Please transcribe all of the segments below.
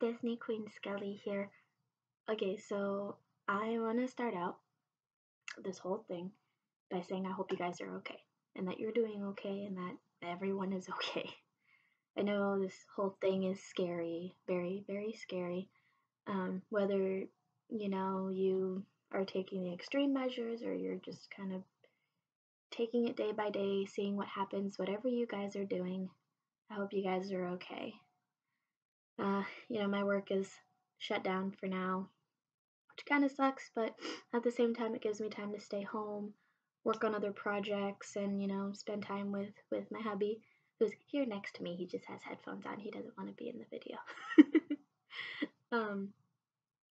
Disney Queen Skelly here. Okay, so I want to start out this whole thing by saying I hope you guys are okay and that you're doing okay and that everyone is okay. I know this whole thing is scary, very, very scary. Um, whether, you know, you are taking the extreme measures or you're just kind of taking it day by day, seeing what happens, whatever you guys are doing, I hope you guys are okay. Uh, you know, my work is shut down for now, which kind of sucks, but at the same time, it gives me time to stay home, work on other projects, and, you know, spend time with, with my hubby, who's here next to me. He just has headphones on. He doesn't want to be in the video. um,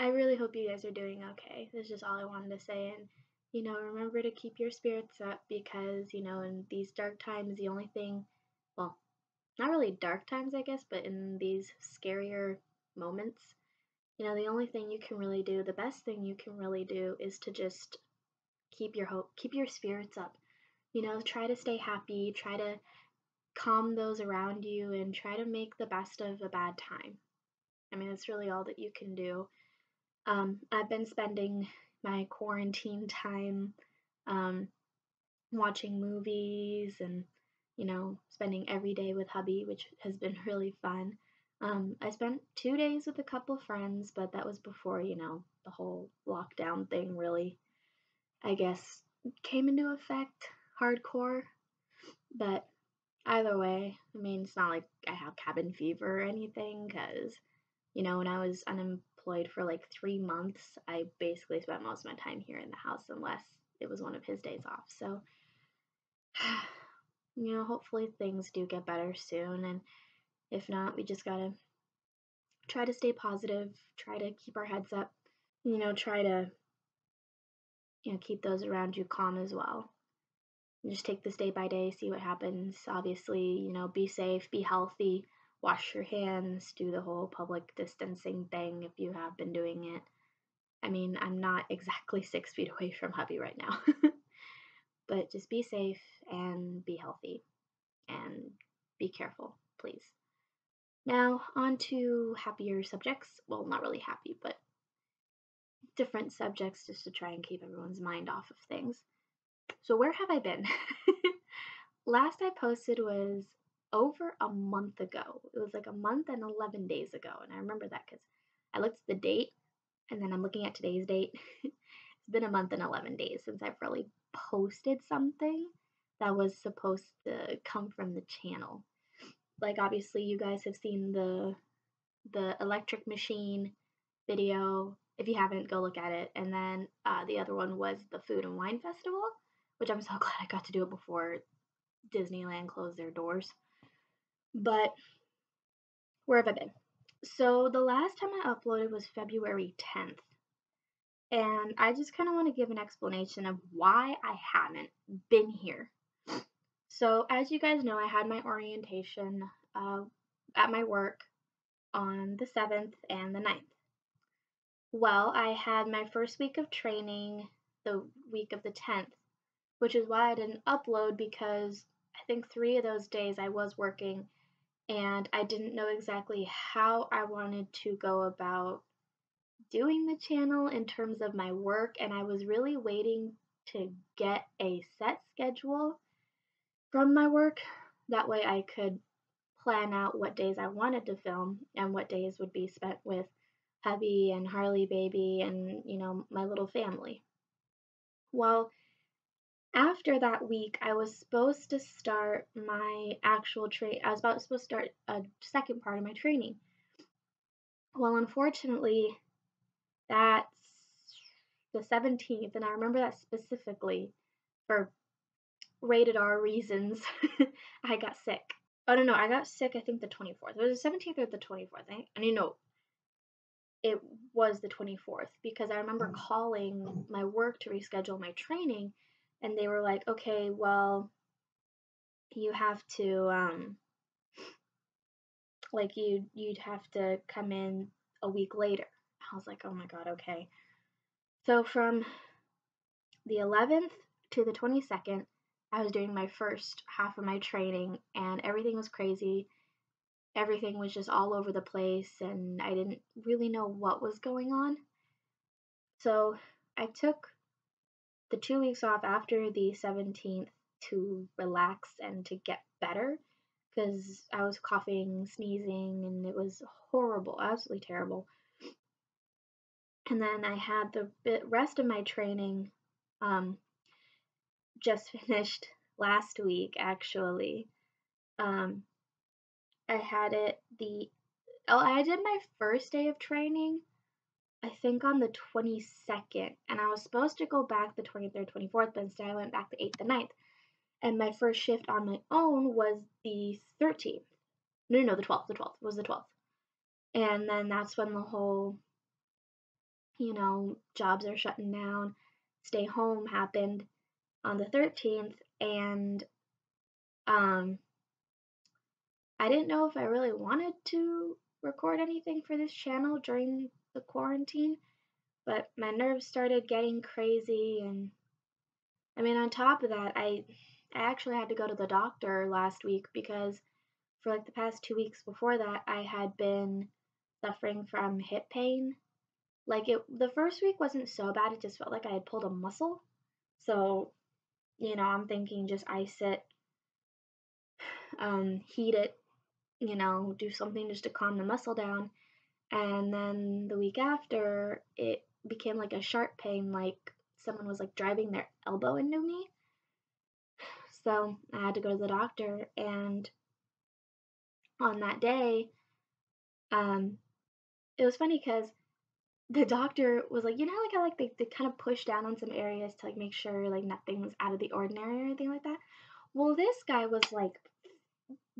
I really hope you guys are doing okay. That's just all I wanted to say. And, you know, remember to keep your spirits up because, you know, in these dark times, the only thing, well, not really dark times, I guess, but in these scarier moments, you know, the only thing you can really do, the best thing you can really do is to just keep your hope, keep your spirits up. You know, try to stay happy, try to calm those around you, and try to make the best of a bad time. I mean, that's really all that you can do. Um, I've been spending my quarantine time um, watching movies and you know, spending every day with hubby, which has been really fun. Um, I spent two days with a couple friends, but that was before, you know, the whole lockdown thing really, I guess, came into effect hardcore. But either way, I mean, it's not like I have cabin fever or anything, because, you know, when I was unemployed for like three months, I basically spent most of my time here in the house unless it was one of his days off. So, you know, hopefully things do get better soon. And if not, we just gotta try to stay positive, try to keep our heads up, you know, try to, you know, keep those around you calm as well. And just take this day by day, see what happens. Obviously, you know, be safe, be healthy, wash your hands, do the whole public distancing thing if you have been doing it. I mean, I'm not exactly six feet away from hubby right now. But just be safe and be healthy and be careful, please. Now, on to happier subjects. Well, not really happy, but different subjects just to try and keep everyone's mind off of things. So, where have I been? Last I posted was over a month ago. It was like a month and 11 days ago. And I remember that because I looked at the date and then I'm looking at today's date. it's been a month and 11 days since I've really posted something that was supposed to come from the channel. Like obviously you guys have seen the the electric machine video. If you haven't, go look at it. And then uh, the other one was the food and wine festival, which I'm so glad I got to do it before Disneyland closed their doors. But where have I been? So the last time I uploaded was February 10th. And I just kind of want to give an explanation of why I haven't been here. So, as you guys know, I had my orientation uh, at my work on the 7th and the 9th. Well, I had my first week of training the week of the 10th, which is why I didn't upload because I think three of those days I was working and I didn't know exactly how I wanted to go about doing the channel in terms of my work, and I was really waiting to get a set schedule from my work. That way, I could plan out what days I wanted to film and what days would be spent with hubby and Harley baby and, you know, my little family. Well, after that week, I was supposed to start my actual train. I was about supposed to start a second part of my training. Well, unfortunately, that's the 17th, and I remember that specifically for rated R reasons. I got sick. Oh, no, no, I got sick, I think the 24th. It was the 17th or the 24th. I, and you know, it was the 24th because I remember mm. calling my work to reschedule my training, and they were like, okay, well, you have to, um, like, you, you'd have to come in a week later. I was like, oh my god, okay. So from the 11th to the 22nd, I was doing my first half of my training and everything was crazy. everything was just all over the place and I didn't really know what was going on. So I took the two weeks off after the 17th to relax and to get better because I was coughing, sneezing, and it was horrible, absolutely terrible. And then I had the rest of my training um, just finished last week, actually. Um, I had it the oh, I did my first day of training, I think on the 22nd, and I was supposed to go back the 23rd, 24th, but instead I went back the 8th and 9th. And my first shift on my own was the 13th. No, no, no, the 12th. The 12th was the 12th. And then that's when the whole, you know, jobs are shutting down, stay home happened on the 13th. And um, I didn't know if I really wanted to record anything for this channel during the quarantine, but my nerves started getting crazy and I mean on top of that, I I actually had to go to the doctor last week because for like the past 2 weeks before that, I had been suffering from hip pain. Like it the first week wasn't so bad, it just felt like I had pulled a muscle. So, you know, I'm thinking just ice it um, heat it you know, do something just to calm the muscle down. And then the week after, it became like a sharp pain, like someone was like driving their elbow into me. So I had to go to the doctor, and on that day, um, it was funny because the doctor was like, you know, like how like they, they kind of push down on some areas to like make sure like nothing's out of the ordinary or anything like that. Well, this guy was like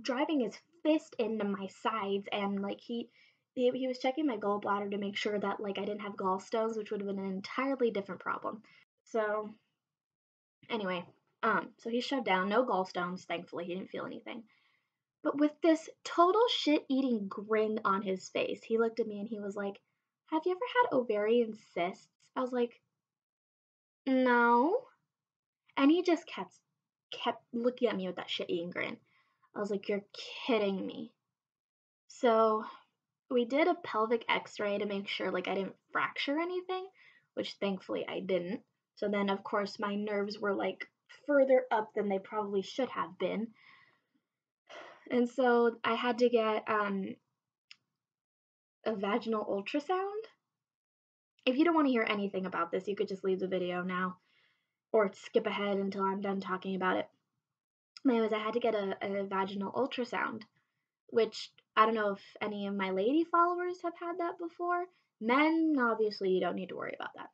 driving his fist into my sides and like he he, he was checking my gallbladder to make sure that like I didn't have gallstones, which would have been an entirely different problem. So anyway, um, so he shoved down no gallstones. Thankfully, he didn't feel anything. But with this total shit-eating grin on his face, he looked at me and he was like, "Have you ever had ovarian cysts?" I was like, "No," and he just kept kept looking at me with that shit-eating grin. I was like, You're kidding me. So we did a pelvic x ray to make sure like I didn't fracture anything, which thankfully I didn't. So then, of course, my nerves were like further up than they probably should have been. And so I had to get um, a vaginal ultrasound. If you don't want to hear anything about this, you could just leave the video now or skip ahead until I'm done talking about it anyways, I had to get a, a vaginal ultrasound, which I don't know if any of my lady followers have had that before. Men, obviously, you don't need to worry about that.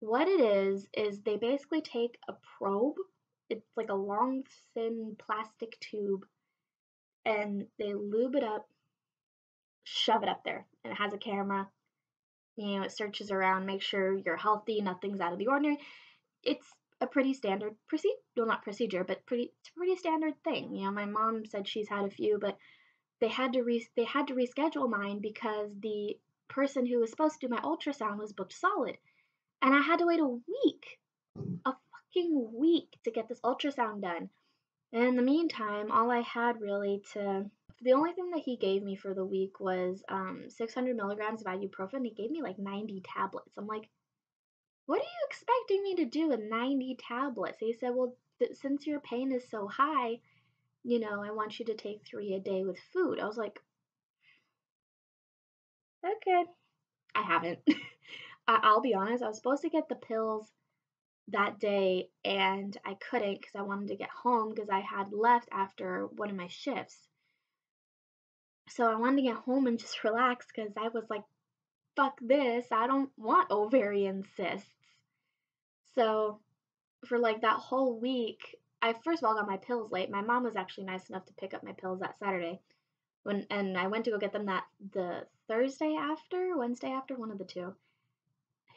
What it is, is they basically take a probe, it's like a long, thin plastic tube, and they lube it up, shove it up there, and it has a camera. You know, it searches around, make sure you're healthy, nothing's out of the ordinary. It's a pretty standard procedure, well, not procedure, but pretty, it's a pretty standard thing. You know, my mom said she's had a few, but they had to re- they had to reschedule mine because the person who was supposed to do my ultrasound was booked solid, and I had to wait a week, a fucking week to get this ultrasound done. And in the meantime, all I had really to the only thing that he gave me for the week was um, 600 milligrams of ibuprofen. He gave me like 90 tablets. I'm like, what are you expecting me to do with 90 tablets? He said, Well, th- since your pain is so high, you know, I want you to take three a day with food. I was like, Okay. I haven't. I- I'll be honest, I was supposed to get the pills that day and I couldn't because I wanted to get home because I had left after one of my shifts. So I wanted to get home and just relax because I was like, fuck this. I don't want ovarian cysts. So for like that whole week, I first of all got my pills late. My mom was actually nice enough to pick up my pills that Saturday. When and I went to go get them that the Thursday after, Wednesday after, one of the two.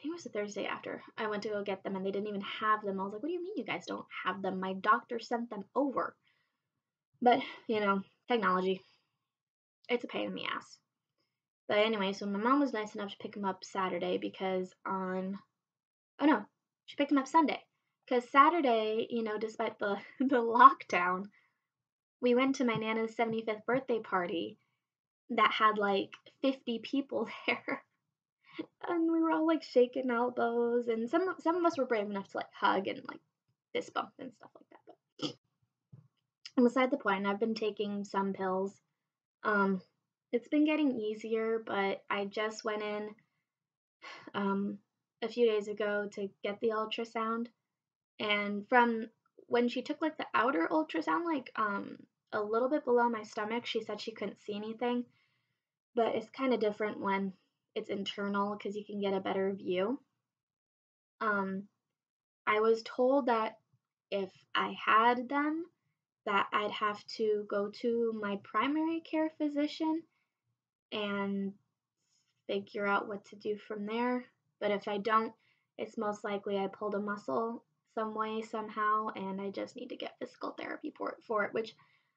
I think it was the Thursday after. I went to go get them and they didn't even have them. I was like, "What do you mean you guys don't have them? My doctor sent them over." But, you know, technology. It's a pain in the ass. But anyway, so my mom was nice enough to pick them up Saturday because on Oh no, she picked them up Sunday. Because Saturday, you know, despite the, the lockdown, we went to my Nana's 75th birthday party that had like 50 people there. And we were all like shaking elbows and some some of us were brave enough to like hug and like fist bump and stuff like that. But beside the point, I've been taking some pills. Um it's been getting easier, but I just went in um a few days ago to get the ultrasound and from when she took like the outer ultrasound like um a little bit below my stomach, she said she couldn't see anything. But it's kind of different when it's internal because you can get a better view. Um, I was told that if I had them, that I'd have to go to my primary care physician and figure out what to do from there. But if I don't, it's most likely I pulled a muscle some way, somehow, and I just need to get physical therapy for, for it, which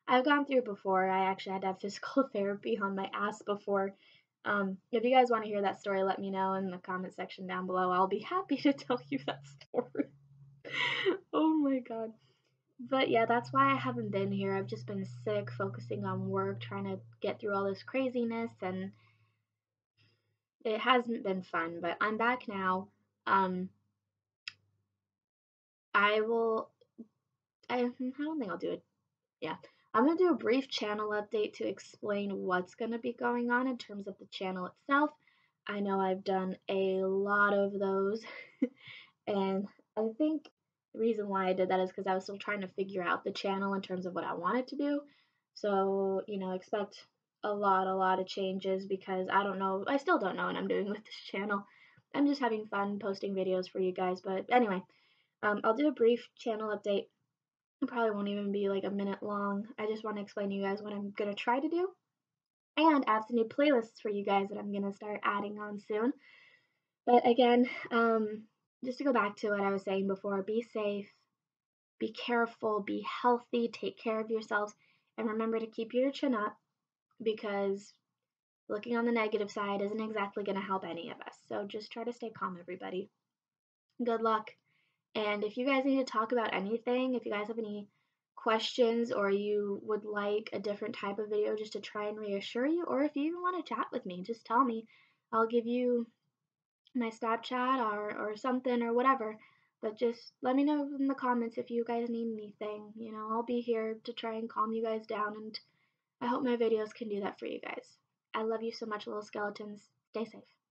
I've gone through before. I actually had to have physical therapy on my ass before. Um, if you guys want to hear that story, let me know in the comment section down below. I'll be happy to tell you that story. oh my god. But yeah, that's why I haven't been here. I've just been sick, focusing on work, trying to get through all this craziness, and it hasn't been fun. But I'm back now. Um, I will. I, I don't think I'll do it. Yeah, I'm going to do a brief channel update to explain what's going to be going on in terms of the channel itself. I know I've done a lot of those, and I think the reason why I did that is because I was still trying to figure out the channel in terms of what I wanted to do. So, you know, expect a lot, a lot of changes because I don't know, I still don't know what I'm doing with this channel. I'm just having fun posting videos for you guys, but anyway, um, I'll do a brief channel update it probably won't even be like a minute long. I just want to explain to you guys what I'm going to try to do and add some new playlists for you guys that I'm going to start adding on soon. But again, um, just to go back to what I was saying before, be safe, be careful, be healthy, take care of yourselves, and remember to keep your chin up because looking on the negative side isn't exactly going to help any of us. So just try to stay calm, everybody. Good luck. And if you guys need to talk about anything, if you guys have any questions or you would like a different type of video just to try and reassure you, or if you even want to chat with me, just tell me. I'll give you my Snapchat or, or something or whatever. But just let me know in the comments if you guys need anything. You know, I'll be here to try and calm you guys down, and I hope my videos can do that for you guys. I love you so much, little skeletons. Stay safe.